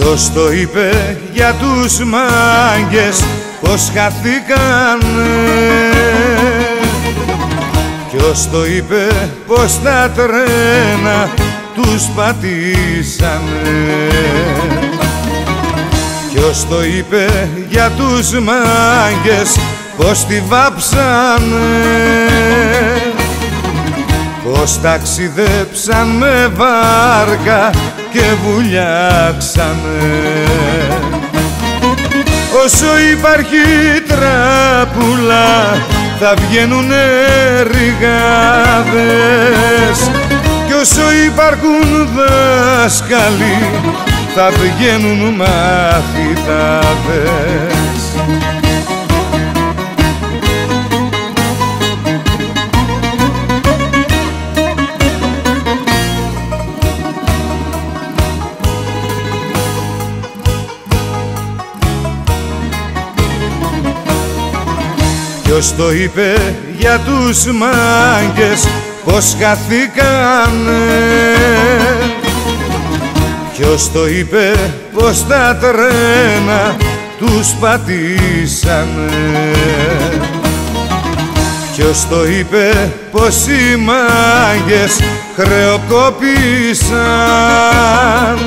Ποιος το είπε για τους μάγκες πως χαθήκανε. Ποιος το είπε πως τα τρένα τους πατήσανε. Ποιος το είπε για τους μάγκες πως τη βάψανε πως ταξιδέψαν με βάρκα και βουλιάξανε. Όσο υπάρχει τράπουλα θα βγαίνουνε ρηγάδες κι όσο υπάρχουν δάσκαλοι θα βγαίνουν μαθητάδες Ποιος το είπε για τους μάγκες πως χαθήκανε; Ποιος το είπε πως τα τρένα τους πατήσανε; Ποιος το είπε πως οι μάγκες χρεοκόπησαν;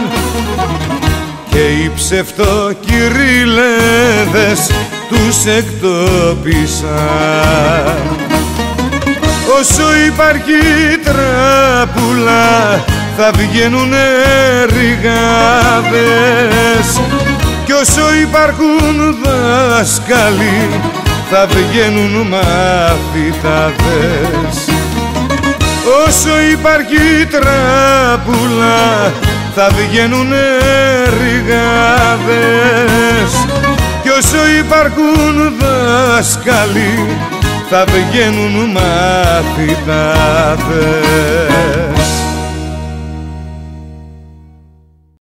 Και οι ψευτοκυριλέδες τους εκτόπισαν Όσο υπάρχει τράπουλα θα βγαίνουνε ρηγάδες κι όσο υπάρχουν δάσκαλοι θα βγαίνουν μαθητάδες. Όσο υπάρχει τράπουλα θα βγαίνουνε ρηγάδες κι όσο υπάρχουν δάσκαλοι. Θα βγαίνουν μαθητάδες